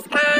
Christmas!